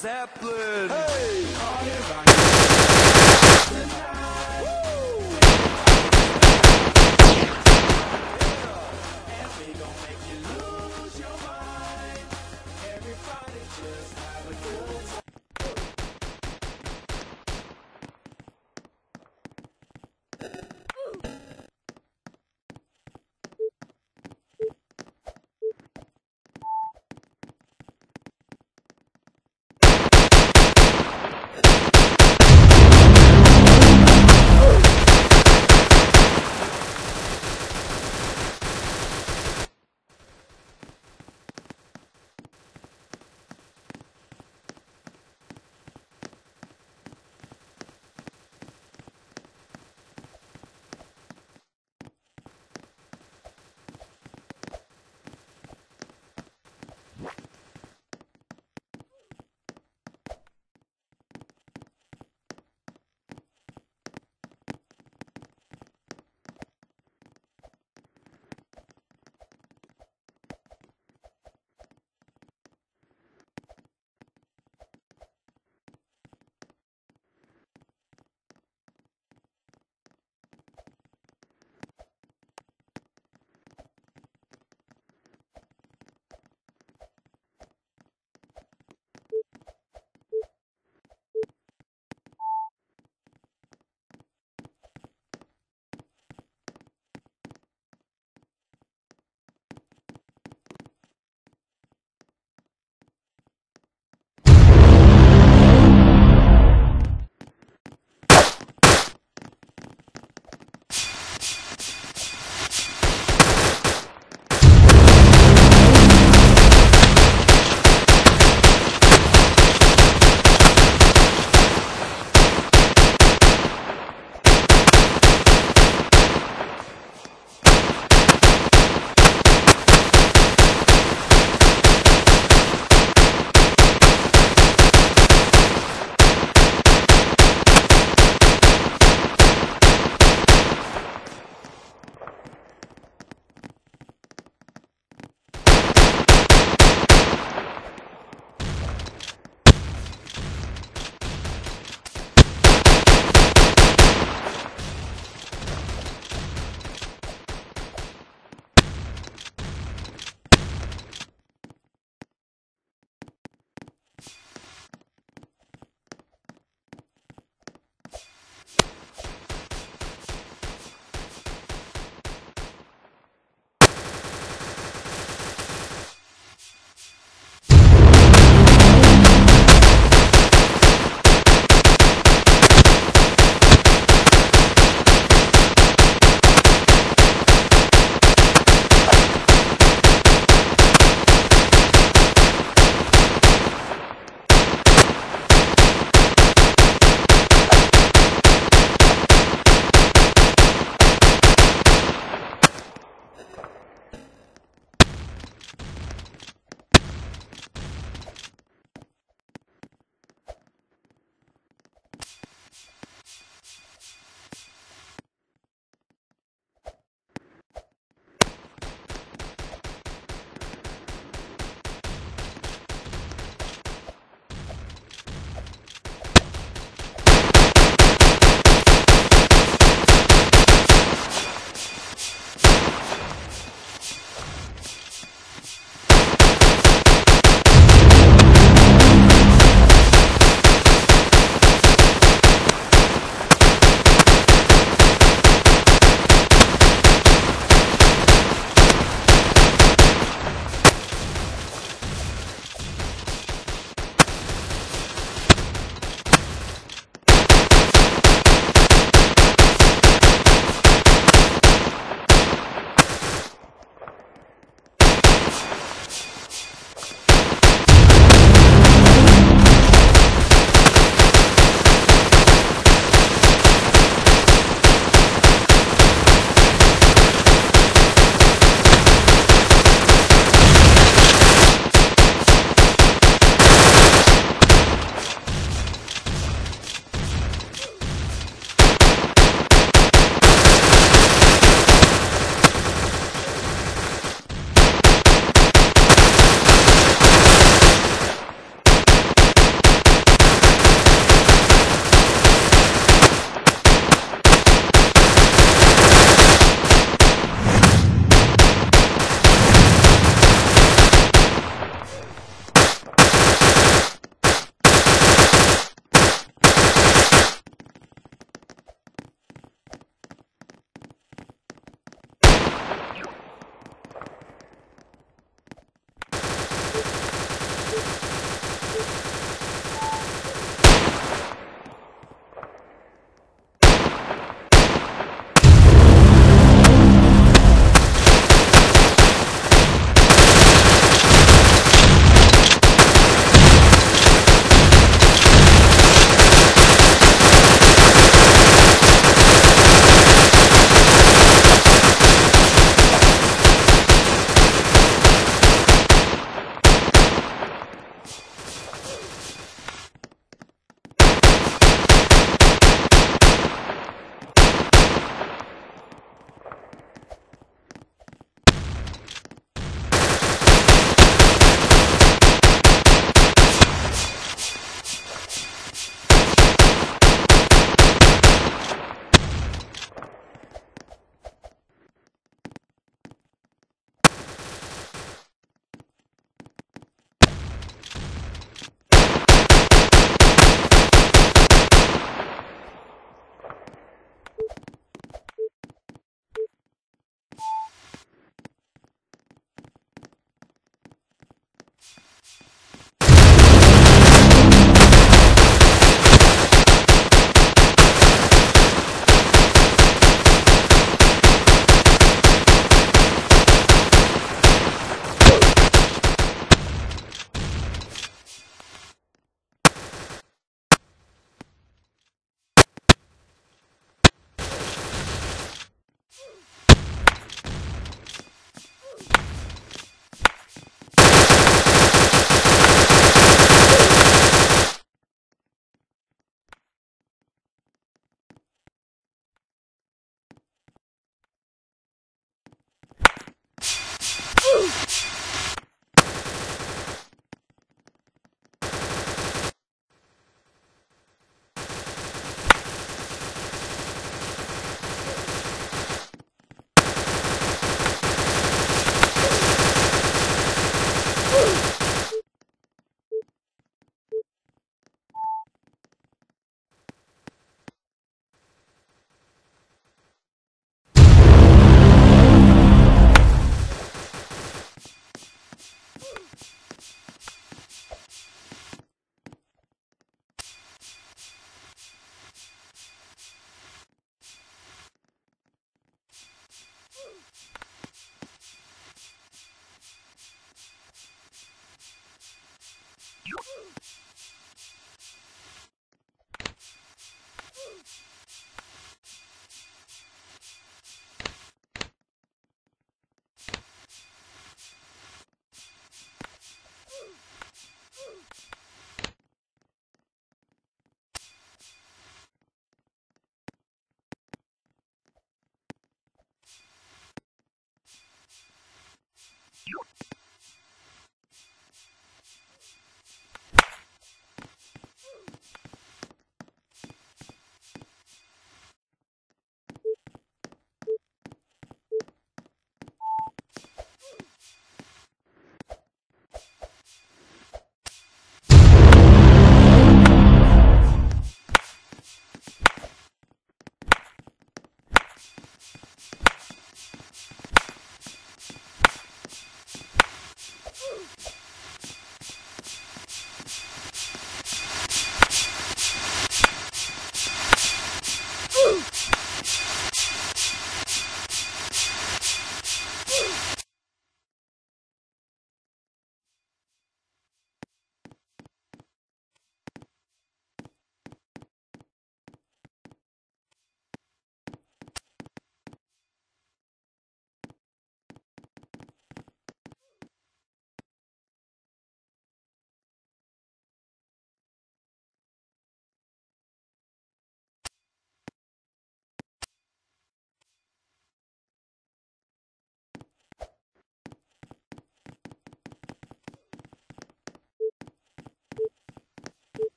Zeppelin.